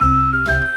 Música